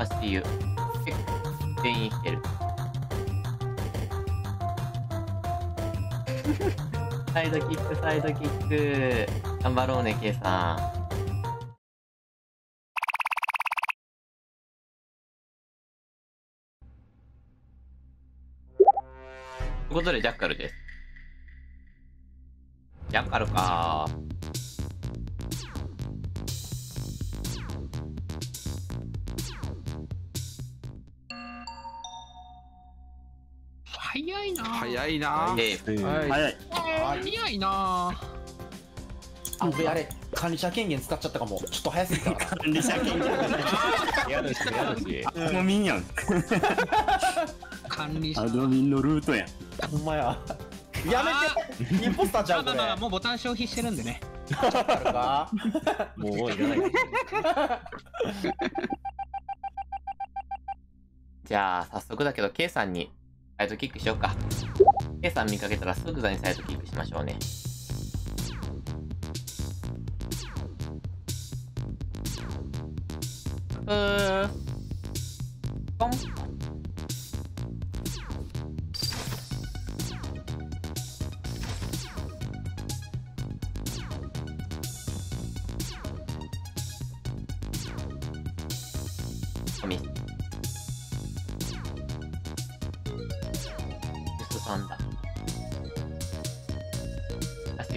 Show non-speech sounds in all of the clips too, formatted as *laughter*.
足湯。結構、全員来てる。*laughs* サイドキック、サイドキック。頑張ろうね、ケイさん。ということで、ジャッカルです。ジャッカルか早いな。早いな。早い。早い。なあべあれ管理者権限使っちゃったかも。ちょっと早すぎた。か管理者権限。やるし、やるし。アドミンやん。管理者。アドミンのルートや。ほんまや。やめて。インポスターちゃうこれ。まあまあまあもうボタン消費してるんでね。もういらない。じゃあ、早速だけど、K さんにサイドキックしようか。K さん見かけたらすぐ座にサイドキックしましょうね。うー。ポン。ミス。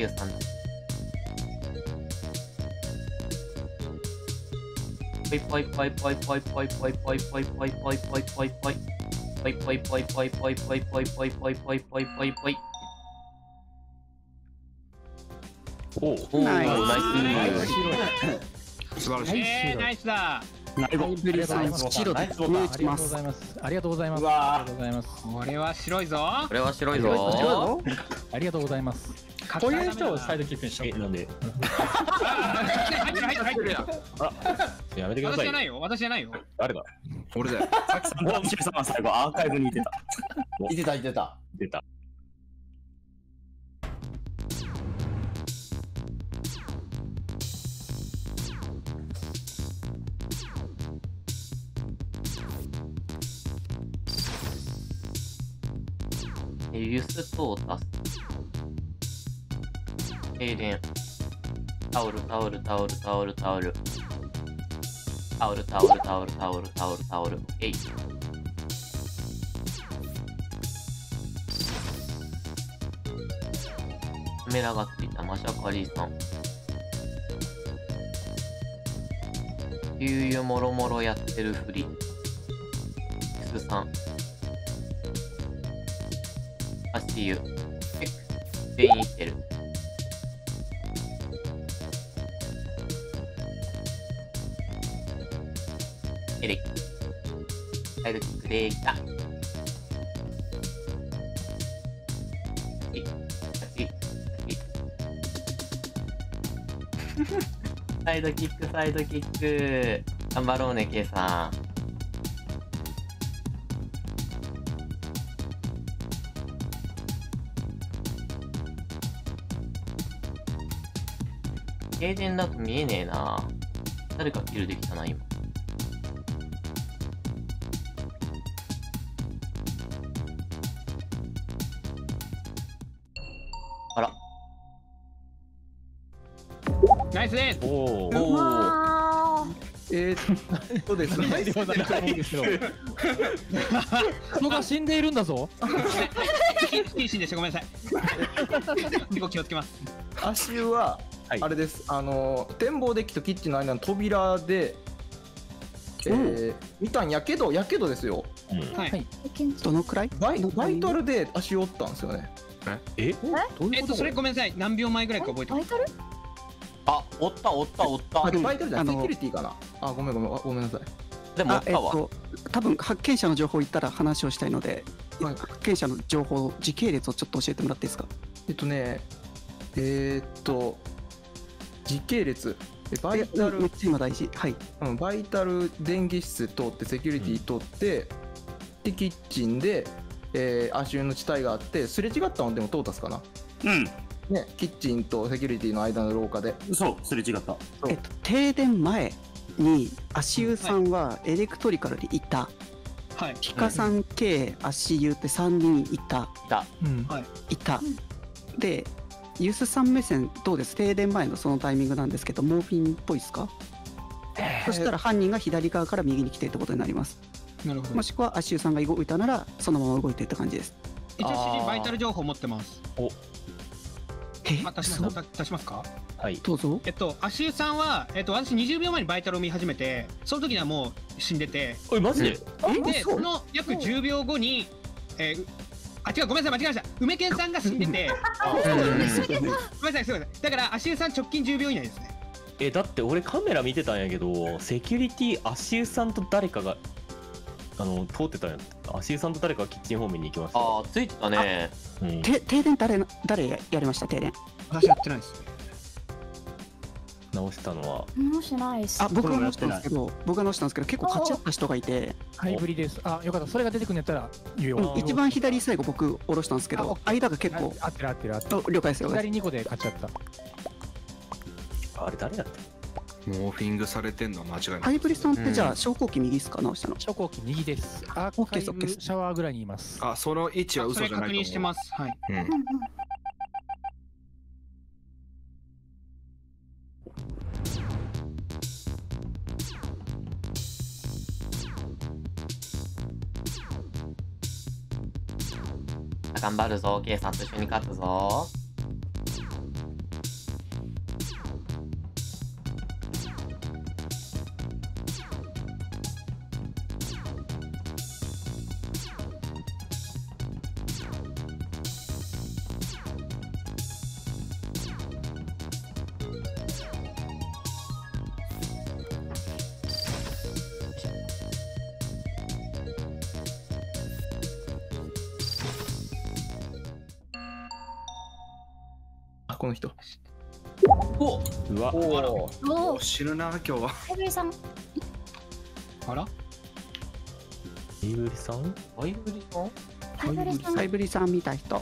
アシユさんだ。ぽいぽいぽいぽいぽいぽいぽいぽいぽいぽいぽいぽいぽいぽい。ぽいぽいぽいぽいぽいぽいぽいぽいぽいぽいぽいぽいぽい。おう。おー、ナイス。素晴らしいえー、ナイスだナイゴ。ブリさん、白でお願いしますありがとうござ。います。ありがい。うわーありがとうございます。これは白いぞこれは白いぞ。ありがとうございます。こういう人をサイドキックにしよえ、なんで。入ってる入ってる入ってる。やめてください。私じゃ。ないよ。私じゃないよ。誰だ？俺だよ。さっきさんとミシェルさんは最後アーカイブにいてた。*laughs* いてたいてた。出た。ユストータス。停電。タオル、タオル、タオル、タオル、タオル。タオル、タオル、タオル、タオル、タオル、タオル。えい。カメラがついたマシャカリーさん。ゆうもろもろやってるふり。ユスさん。足湯。結構全員いってる。サイドキックで。い、い、い。*laughs* サイドキック、サイドキック。頑張ろうね、ケイさん。停電だと見えねえな誰かキルできたな、今。ですおお。おー。えー、っとですね。ないようなと思うんですよ。*laughs* 人が死んでいるんだぞ。いいシーンでしたごめんなさい。自己気をつけます足湯ははい。あれです、あの展望デッキとキッチンの間の扉で、えー見たんやけどやけどですよ。うん。はい、はい。どのくらい？バイバイタルで足湯おったんですよね。え？どういうこと？えっとそれごめんなさい。何秒前ぐらいか覚えてますあ、おった、おった、おったあ。でもバイタルじゃないあのセキュリティかなあごめんごめんあごめんなさいあでもおっ、たわ。えっと、多分発見者の情報言ったら話をしたいので、はい発見者の情報、時系列をちょっと教えてもらっていいですか？えっとねえー、っと時系列えバイタルめっちゃ今大事。はい。うん、バイタル電気室通ってセキュリティ通って、でキッチンで、えー、足湯の地帯があってすれ違ったのでもトータスかなうん。ね。キッチンとセキュリティの間の廊下で。そう、すれ違った。えっと、停電前に足湯さんはエレクトリカルでいた、はい。ピカさん K 足湯って3人いたいた。うん。い。た。でユースさん目線どうです？停電前のそのタイミングなんですけどモーフィンっぽいですか？そしたら犯人が左側から右に来てってことになります。なるほど。もしくは足湯さんが動いたならそのまま動いてって感じです。一応主人バイタル情報持ってます。えあ出します？か出しますか？はい。どうぞ。えっと足湯さんはえっと私20秒前にバイタルを見始めてその時にはもう死んでて。おい、マジ？でえでその約10秒後にえーあ違うごめんなさい間違えました。梅健さんが死んでて。ごめんなさいすみません。だから足湯さん直近10秒以内ですね。え、だって俺カメラ見てたんやけど、セキュリティ足湯さんと誰かが、あの、通ってたん。や。足湯さんと誰かがキッチン方面に行きました。ああついてたね。うん。て停電誰誰ややりました？停電。私やってないです。直したのは、もうしないです。あ僕が直したんですけど僕が直したんですけど結構勝ち合った人がいて、ハイブリです。あよかった。それが出てくるんやったら言う。ようん一番左最後僕下ろしたんですけど間が結構合ってる合ってる合ってる。あ了解ですよ。左2個で勝っちゃった。あれ誰だった？モーフィングされてんのは間違いない。ハイブリさんってじゃうん。あ昇降機右っすか直したの？昇降機右です。アーカイブシャワーぐらいにいます。あ、その位置は嘘じゃないと思う。確認してます。はい。うん。頑張るぞ K さんと一緒に勝つぞこの人。おうわ、おお死ぬな、今日は。エビさん。あら？イブリさん？バイブリさん？ハイブリさん。ハイブリさん。見た人。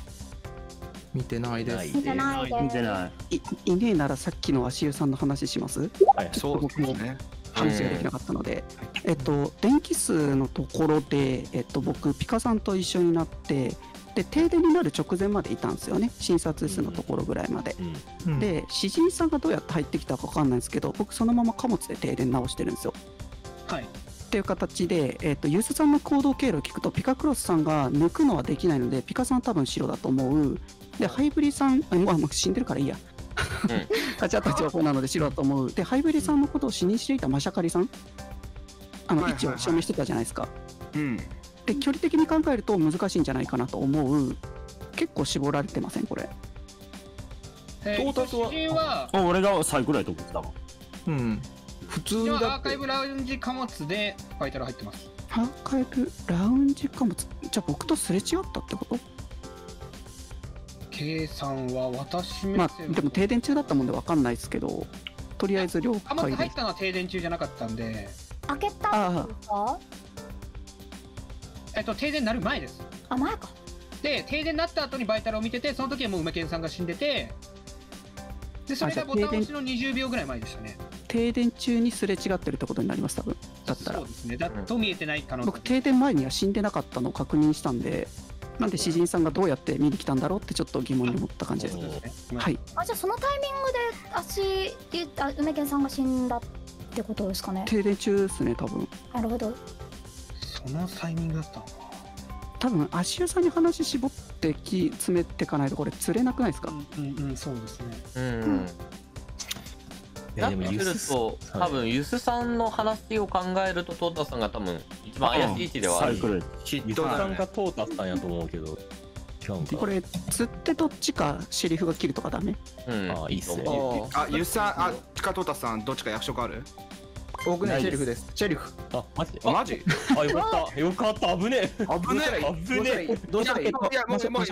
見てないです。ない。見てないで見てない。いいねえならさっきの足湯さんの話します？はい。そうですね。話ができなかったので、えっと電気数のところで、えっと、僕ピカさんと一緒になってで停電になる直前までいたんですよね。診察室のところぐらいまで、うん。で詩人さんがどうやって入ってきたか分かんないんですけど僕そのまま貨物で停電直してるんですよ。はい。っていう形で、えっとユースさんの行動経路を聞くとピカクロスさんが抜くのはできないのでピカさんは多分白だと思う。でハイブリさんあもうもう死んでるからいいや。勝ち合った情報なので白だと思う。でハイブリさんのことを死にしていたマシャカリさん？あの位置を証明してたじゃないですか。うん。で距離的に考えると難しいんじゃないかなと思う。結構絞られてません？これ。え到達は。あ、俺が最後ぐらいと思ってたわ。うん。普通だって。アーカイブラウンジ貨物でバイタル入ってます。アーカイブラウンジ貨物？じゃあ僕とすれ違ったってこと？K さんは私目ま線あでも停電中だったもんで分かんないですけど。とりあえず了貨物解です。入ったのは停電中じゃなかったんで。開けたんですかえっと停電になる前です。あ前か。で停電になった後にバイタルを見ててその時はもう梅健さんが死んでてでそれがボタン押しの20秒ぐらい前でしたね。停電中にすれ違ってるってことになります多分。だったら。そうですね。だと見えてない可能性僕停電前には死んでなかったのを確認したんでなんで詩人さんがどうやって見に来たんだろうってちょっと疑問に思った感じですそうですね。はい。あじゃあそのタイミングで足であ梅健さんが死んだってことですかね。停電中ですね多分。なるほどそのタイミングだったのか。多分足湯さんに話絞って気詰めていかないとこれ釣れなくないですか、うんうんうんそうですね。うん。いや、でもだとすると多分ユスさんの話を考えるとトータさんが多分一番怪しい位置ではあるサイクル。ヒッユスさんトだね。が通ったったんやと思うけど、違うんか。これ釣ってどっちかシェリフが切るとかダメ？うん。あいいっすね。ああ、ゆっさん、あ、チカトータさん、どっちか役職ある？僕ねシェリフです。シェリフ。あ、マジマジ？あ、よかった。よかった。危ねえ。危ねえ。危ねえ。どうした？らい。いいや、もう、もう、もう、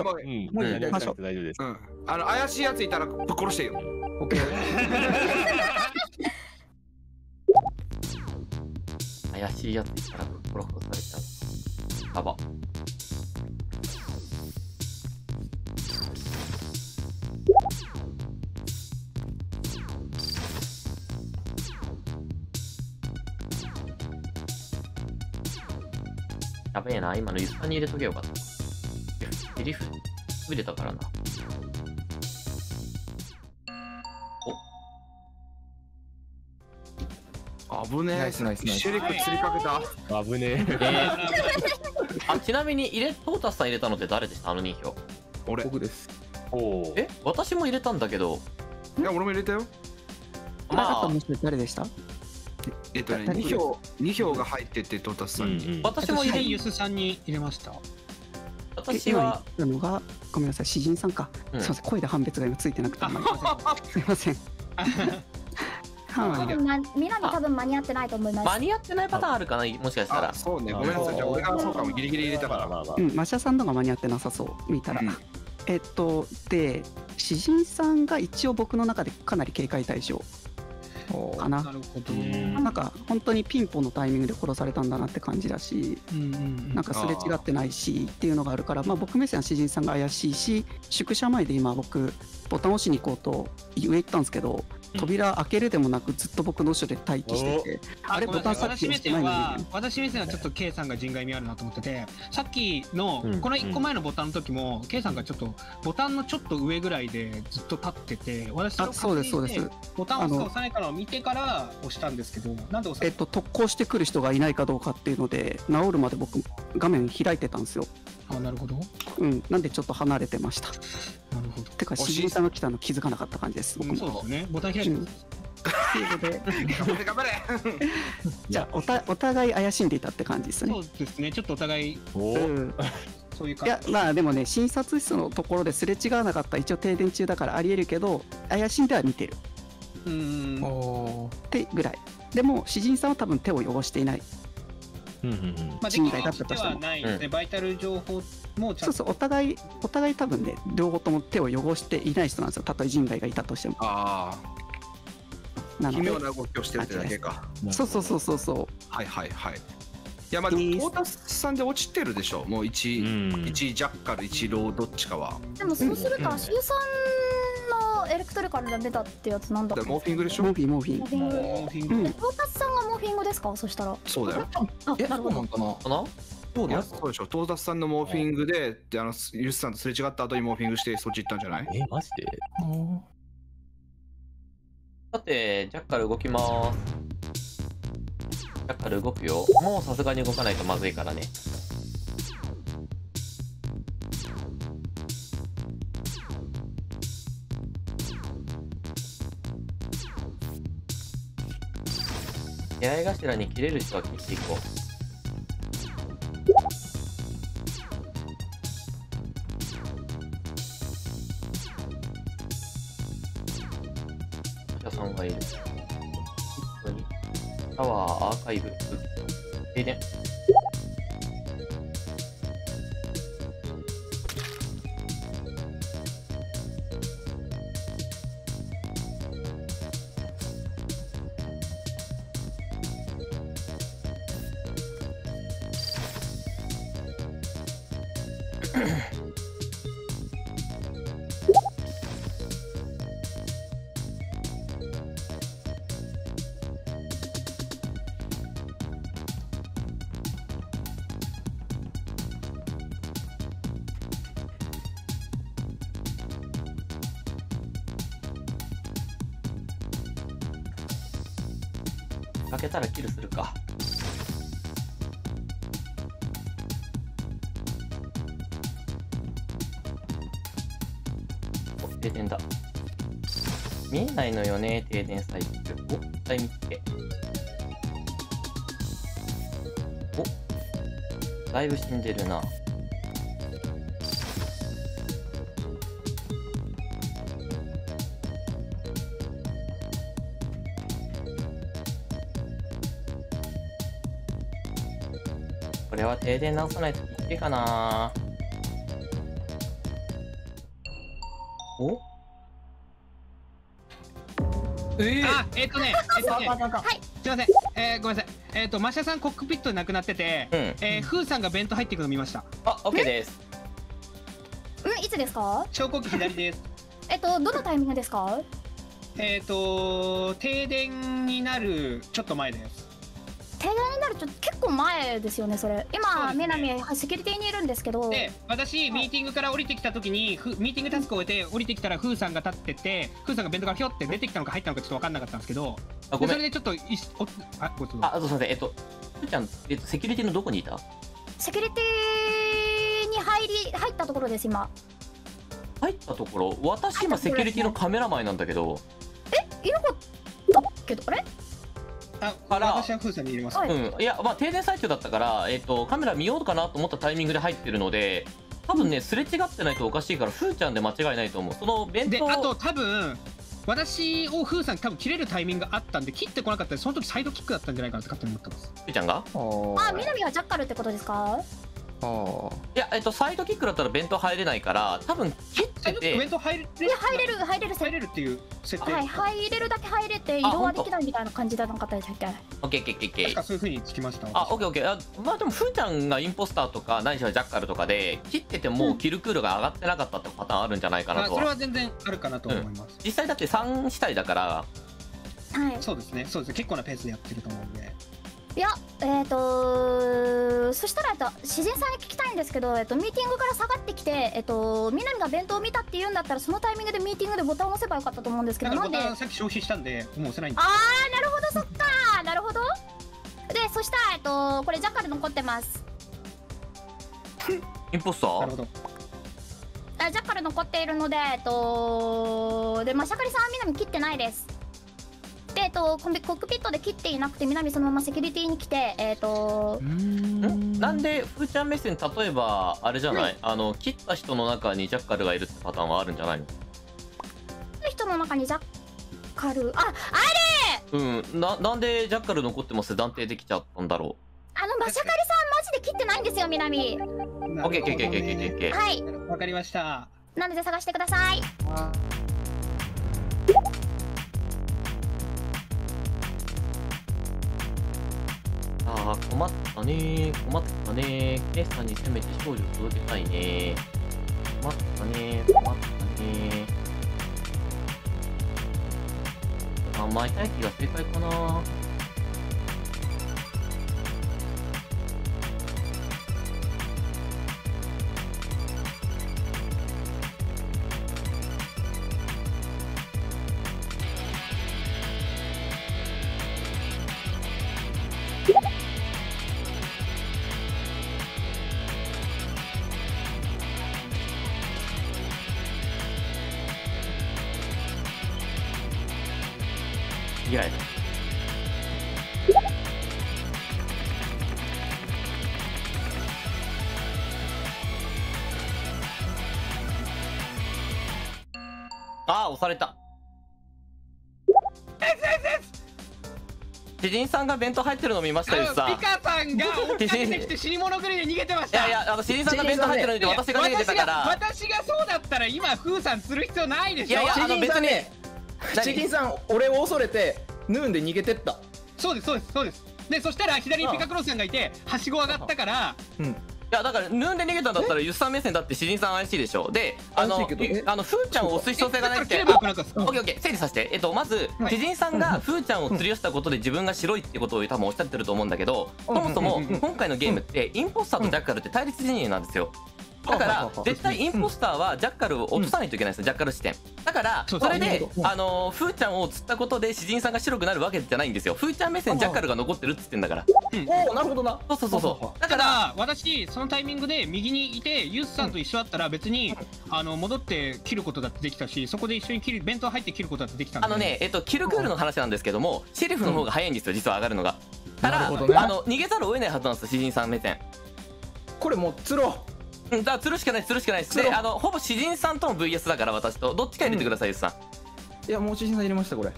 もう、大丈夫です。う。ん。あの、怪しいやついたらぶっ殺してよ。オッケー怪しいやついたら殺されちゃうやばべえな、今のゆっさんに入れとけよかった。セリフ、入れたからな。危ねえ。ナイスナイスナイス。シェリク釣りかけた。危ねえ。あ、ちなみに入れ、トータスさん入れたのって誰でした？あの2票。俺。僕です。おうえ？私も入れたんだけど、いや俺も入れたよ。まあ誰でした？えっとね誰2票。二票が入っててトータスさんに、私も入れ、ユスさんに入れました私は、今言ったのがごめんなさい詩人さんか、うんすいません声で判別が今ついてなくてすいませんはいなみんなに多分間に合ってないと思います間に合ってないパターンある。かなもしかしたらあ。そうねごめんなさいじゃあ俺がそうかもギリギリ入れたからまあまあうん、マシャさんのが間に合ってなさそう見たら、うんえっとで詩人さんが一応僕の中でかなり警戒対象かな。なるほど。なんか本当にピンポンのタイミングで殺されたんだなって感じだしうんうんなんかすれ違ってないしっていうのがあるからまあ僕目線は詩人さんが怪しいし宿舎前で今僕ボタン押しに行こうと上行ったんですけど扉開けるでもなくずっと僕の後ろで待機しててあれボタンさっき私目線押してないのはに。私目線はちょっと K さんが人外味あるなと思っててさっきのうんこの1個前のボタンの時も K さんがちょっとボタンのちょっと上ぐらいでずっと立ってて私あそうですそうです。ボタンを押すか押さないかのを見てから押したんですけどなんで押さえっと、特攻してくる人がいないかどうかっていうので治るまで僕画面開いてたんですよ、あなるほど。うん、なんでちょっと離れてました。なるほど。てか惜しいしじさんが来たの気づかなかった感じです僕も。うんそうですね。ボタン開いてうん。っていうので *laughs* 頑張れ頑張れ。じゃあ *laughs* おたお互い怪しんでいたって感じですね。そうですね。ちょっとお互いおうんそういう感いやまあでもね診察室のところですれ違わなかった。一応停電中だからありえるけど怪しんでは見てる。じうん。おってぐらい。でも詩人さんは多分手を汚していないうんうんうん。まあ、で人外だったとしても。はないですね、バイタル情報もちゃんと。そうそうお互いお互い多分ね両方とも手を汚していない人なんですよ。たとえ人外がいたとしても。ああ。奇妙な動きをしてるってだけか。そうそうそうそうそう。はいはいはい。いやまあでもトータスさんで落ちてるでしょ。もう1、うん。一ジャッカル1ローどっちかは。でもそうするうんと足湯さんのエレクトリカルで出たってやつなんだモーフィングでしょ？モーフィーモーフィーモーフィン。グモーフィング。うん。トータスさんがモーフィングですか？そしたら。そうだよ。あえなるほど。そうなんかな？かな？そうだそうでしょ。トータスさんのモーフィングでであのユスさんとすれ違った後にモーフィングしてそっち行ったんじゃない？えマジで？さて、ジャッカル動きます。ジャッカル動くよ。もうさすがに動かないとまずいからね。出会い頭に切れる人は切っていこう。社さんがいる。本当に。タワー、アーカイブ、停電。*clears throat* かけたらキルするか。停電だ。見えないのよね、停電サイクル。お、タイ見つけ。お、だいぶ死んでるな。これは停電直さないといけかなえあえっ、とねえっ、とね。はい。すいません。えー、ごめんなさい。えっ、とマシャさんコックピットでなくなってて、うん。えー、フーさんが弁当入っていくの見ました。あ、オッケーです。うんいつですか？昇降機左です。*laughs* えっとどのタイミングですか？えっと停電になるちょっと前です構前ですよねそれ。そう今ですね。南セキュリティにいるんですけど。で私ミーティングから降りてきた時にふミーティングタスクを終えて降りてきたらフーさんが立っててフーさんが弁当からひょって出てきたのか入ったのかちょっと分かんなかったんですけど。あごめん。でそれでちょっといしおあごめんなさいああとすいませんえっとふーちゃん、えっと、セキュリティのどこにいた？セキュリティに入り入ったところです今。入ったところ？私今セキュリティのカメラ前なんだけど。いなかったけどあれ？ああら。私はフーさんに入れますはい。うん。いやまあ停電最中だったからえっとカメラ見ようかなと思ったタイミングで入ってるので多分ねすれ違ってないとおかしいからふーちゃんで間違いないと思う。その弁当。であと多分私をフーさん多分切れるタイミングがあったんで切ってこなかったらその時サイドキックだったんじゃないかなって勝手に思ってます。ふーちゃんが？あー。あ南はジャッカルってことですか？いやえっとサイドキックだったら弁当入れないから多分切ってサイドキック弁て当入れいや入れる入れる入れるっていう設定。はい入れるだけ入れて移動はできないみたいな感じじゃなかったでしたっけオッケーオッケーオッケーオッケー。確かそういう風に聞きましたあ、オッケーオッケー。あまあでも、ふーちゃんがインポスターとか、ないしはジャッカルとかで、切っててもキルクールが上がってなかったってパターンあるんじゃないかなとは。あそれは全然あるかなと思います、実際だって3死体だから、はい。そうですね。そうですね。結構なペースでやってると思うんでいやえっ、とそしたらえっと詩人さんに聞きたいんですけどえっとミーティングから下がってきてえっと南が弁当を見たって言うんだったらそのタイミングでミーティングでボタンを押せばよかったと思うんですけどなんで？タンさっき消費したんでもう押せないんで。あーなるほどそっか。なるほど。でそしたらえっとこれジャッカル残ってます。*laughs* インポスター？なるほど。あジャッカル残っているのでえっとでまあシャカリさんは南切ってないです。でえっとコンビコックピットで切っていなくて南そのままセキュリティに来てえっとん。なんで、ふーちゃん目線、例えば、あれじゃない、あの、切った人の中にジャッカルがいるってパターンはあるんじゃないの？人の中にジャッカル？あうん。な、なんでジャッカル残ってます断定できちゃったんだろあのマシャカリさんマジで切ってないんですよ南う。オッケーオッケーオッケーオッケーオッケーオッケー。はい。わかりました。なので探してくださいああ、困ったね困ったねケイさんにせめて勝利を届けたいね困ったね困ったねあ、巻いたい気が正解かな知人さんが弁当入ってるの見ましたよさ。ピカさんが追っかけてきて死に物狂いで逃げてました。いやいや、あの、知人さんが弁当入ってるので私が逃げてたから。私が私がそうだったら今フーさんする必要ないでしょ。いやいやあの別にさんねチキンさん俺を恐れてヌーンで逃げてった。そうですそうですそうです。でそしたら左にピカクロスさんがいてはしご上がったからいやだからヌーンで逃げたんだったらユッさん目線だって詩人さん怪しいでしょ。であのあのふーちゃんを押す必要性がないって。オッケーオッケー整理させて。えっとまずはい。詩人さんがふーちゃんを釣り寄せたことで自分が白いってことを多分おっしゃってると思うんだけどそもそも今回のゲームってインポスターとジャッカルって対立陣営なんですよだから *laughs* 絶対インポスターはジャッカルを落とさないといけないんですよジャッカル視点。だからそれであのふーちゃんを釣ったことで詩人さんが白くなるわけじゃないんですよ。ふーちゃん目線ジャッカルが残ってるっつってんだから。おおなるほどな。そうそうそうそう。だたからだ私そのタイミングで右にいてユースさんと一緒だったら別にあの戻って切ることだってできたしそこで一緒に切る弁当入って切ることだってできたんであのね、えっと、キルクールの話なんですけども、シェリフの方が早いんですよ、実は上がるのが。ただ、なるほどね。あの逃げざるを得ないはずなんですよ、詩人さん目線。これもう釣ろうん、だから釣るしかない、釣るしかないです。で、あの、ほぼ詩人さんとの VS だから、私と。どっちか入れてください、ユスさん。ういやもうチキンさん入れましたこれ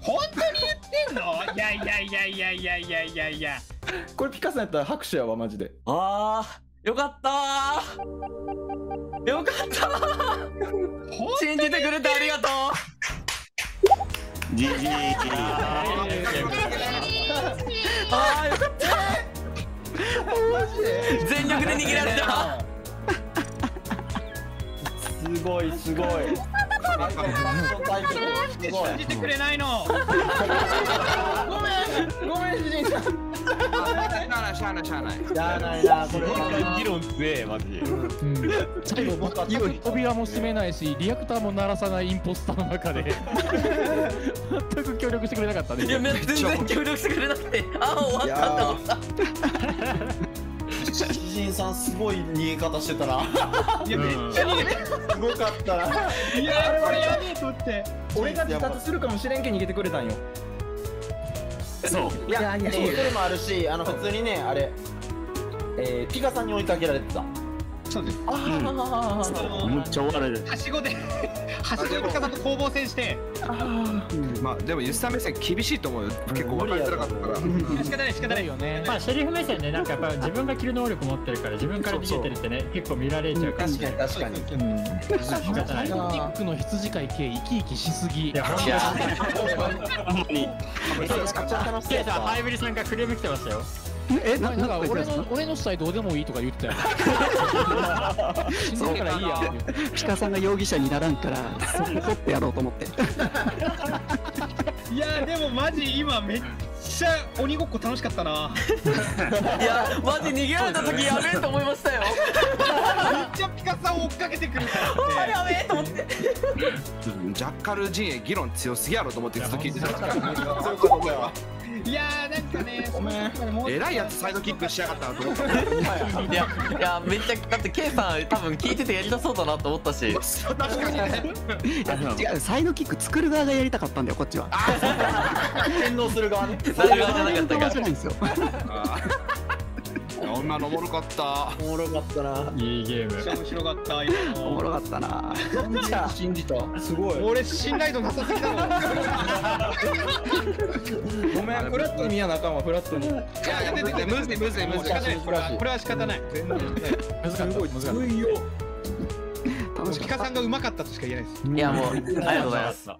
本当に言ってんの？いやいやいやいやいやいやいやいやこれピカさんやったら拍手やわマジであー、よかったー。よかったー。信じてくれてありがとう。じじいあー、よかった。*laughs* 全力で逃げられた。すごいすごい。すごい信じてくれないの。ごめんごめん主人さんないしゃあないしゃあないしゃあないなこれ議論強えマジ最後全く扉も閉めないしリアクターも鳴らさないインポスターの中で全く協力してくれなかったね。いや全然協力してくれなくてああ終わった。って思った。詩人さんすごい逃げ方してたな。いやめっちゃ逃げてすごかった。な。いやこれやべえと思って。俺が自殺するかもしれんけん逃げてくれたんよそう。いや、いや、それもあるし、あの、普通にね、あれ、えー、ピカさんに追いかけられてた。そうです。ああ、むっちゃ追われるはしごではしごでピカさんと攻防戦して。まあでもユスさん目線厳しいと思うよ。結構分かりづらかったから。仕方ない仕方ないよね。まあシェリフ目線でなんかやっぱ自分が着る能力持ってるから自分から逃げてるってね結構見られちゃうから。確かに確かに。仕方ない。サイドキックの羊飼い系生き生きしすぎいや本いやほんまにハイブリさんからクレーム来てましたよえなんか俺の俺の死体どうでもいいとか言って。たよ死んでからいいやんって言ってピカさんが容疑者にならんからそこ取ってやろうと思って。いやでもマジ今めっちゃ鬼ごっこ楽しかったな。いやマジ逃げられた時やべえと思いましたよ。めっちゃピカさんを追っかけてくるからって。あやべえと思って。ジャッカル陣営議論強すぎやろと思ってずっと聞いてたいやーなんかねごめんえらいやつサイドキックしやがったなと思っていやいやめっちゃだって K さん多分聞いててやりたそうだなと思ったし。確かにねいや違うサイドキック作る側がやりたかったんだよこっちは。*laughs* 洗脳する側ね。それ側じゃなかったか側 *laughs* 今のおもろかった。おもろかったな。いいゲーム。面白かった今おものろかったな。信じた？すごい。俺信頼度なさすぎだろ。*laughs* ごめんフラットに見やなあかんわフラットに。いやいや出てきてむずいむずいむずい仕方ない。これはこれは仕方ない。全然難かった難かった。楽しかった。ピカさんがうまかったとしか言えないです。いやもう *laughs* ありがとうございます